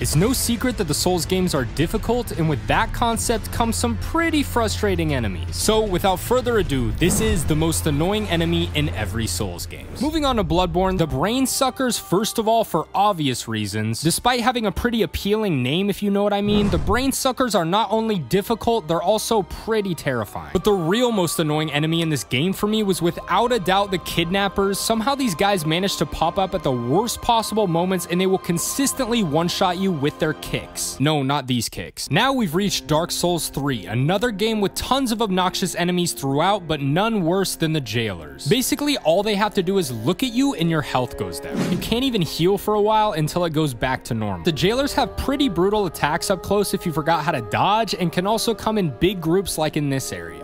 It's no secret that the Souls games are difficult, and with that concept comes some pretty frustrating enemies. So without further ado, this is the most annoying enemy in every Souls game. Moving on to Bloodborne, the Brain Suckers, first of all, for obvious reasons. Despite having a pretty appealing name, if you know what I mean, the Brain Suckers are not only difficult, they're also pretty terrifying. But the real most annoying enemy in this game for me was without a doubt the Kidnappers. Somehow these guys manage to pop up at the worst possible moments, and they will consistently one-shot you you with their kicks. No, not these kicks. Now we've reached Dark Souls 3, another game with tons of obnoxious enemies throughout, but none worse than the jailers. Basically, all they have to do is look at you and your health goes down. You can't even heal for a while until it goes back to normal. The jailers have pretty brutal attacks up close if you forgot how to dodge, and can also come in big groups like in this area.